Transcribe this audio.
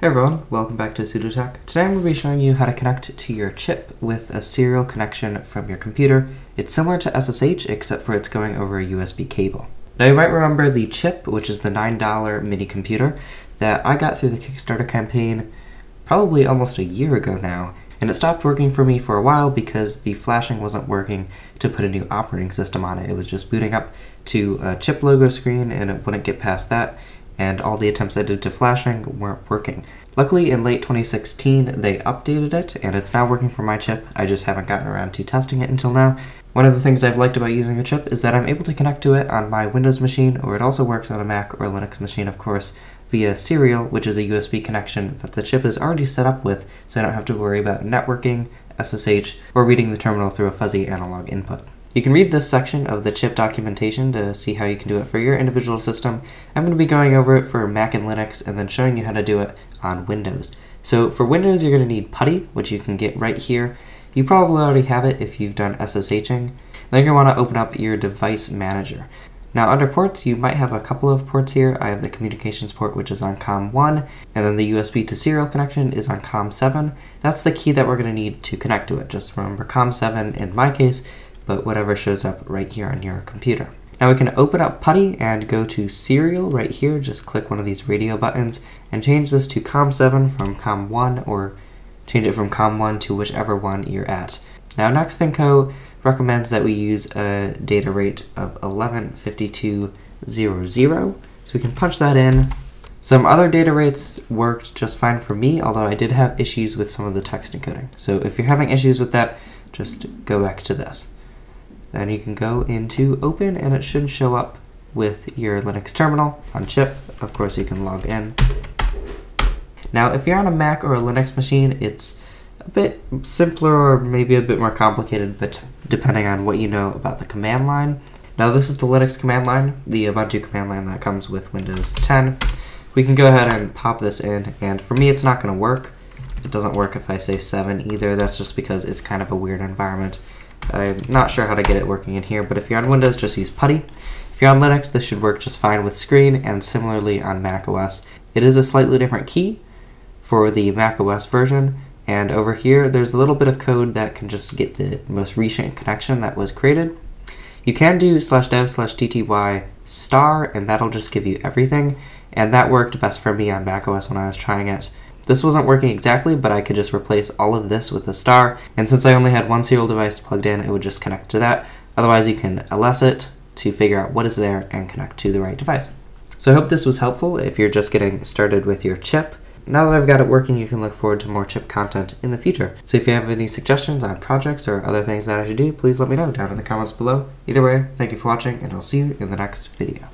Hey everyone, welcome back to SudoTech. Today I'm going to be showing you how to connect to your chip with a serial connection from your computer. It's similar to SSH except for it's going over a USB cable. Now you might remember the chip, which is the $9 mini computer that I got through the Kickstarter campaign probably almost a year ago now, and it stopped working for me for a while because the flashing wasn't working to put a new operating system on it. It was just booting up to a chip logo screen and it wouldn't get past that, and all the attempts I did to flashing weren't working. Luckily, in late 2016, they updated it, and it's now working for my chip. I just haven't gotten around to testing it until now. One of the things I've liked about using a chip is that I'm able to connect to it on my Windows machine, or it also works on a Mac or Linux machine, of course, via Serial, which is a USB connection that the chip is already set up with, so I don't have to worry about networking, SSH, or reading the terminal through a fuzzy analog input. You can read this section of the chip documentation to see how you can do it for your individual system. I'm going to be going over it for Mac and Linux and then showing you how to do it on Windows. So for Windows, you're going to need PuTTY, which you can get right here. You probably already have it if you've done SSHing. Then you're going to want to open up your device manager. Now under ports, you might have a couple of ports here. I have the communications port, which is on COM1, and then the USB to serial connection is on COM7. That's the key that we're going to need to connect to it. Just remember COM7 in my case but whatever shows up right here on your computer. Now we can open up PuTTY and go to Serial right here. Just click one of these radio buttons and change this to COM7 from COM1 or change it from COM1 to whichever one you're at. Now NextThingCo recommends that we use a data rate of 115200. So we can punch that in. Some other data rates worked just fine for me, although I did have issues with some of the text encoding. So if you're having issues with that, just go back to this. Then you can go into open and it should show up with your Linux terminal on chip. Of course, you can log in. Now, if you're on a Mac or a Linux machine, it's a bit simpler or maybe a bit more complicated, but depending on what you know about the command line. Now, this is the Linux command line, the Ubuntu command line that comes with Windows 10. We can go ahead and pop this in, and for me, it's not going to work. It doesn't work if I say 7 either. That's just because it's kind of a weird environment. I'm not sure how to get it working in here, but if you're on Windows, just use PuTTY. If you're on Linux, this should work just fine with Screen, and similarly on macOS. It is a slightly different key for the macOS version, and over here, there's a little bit of code that can just get the most recent connection that was created. You can do slash dev slash tty star, and that'll just give you everything, and that worked best for me on macOS when I was trying it. This wasn't working exactly, but I could just replace all of this with a star, and since I only had one serial device plugged in, it would just connect to that. Otherwise, you can ls it to figure out what is there and connect to the right device. So I hope this was helpful if you're just getting started with your chip. Now that I've got it working, you can look forward to more chip content in the future. So if you have any suggestions on projects or other things that I should do, please let me know down in the comments below. Either way, thank you for watching, and I'll see you in the next video.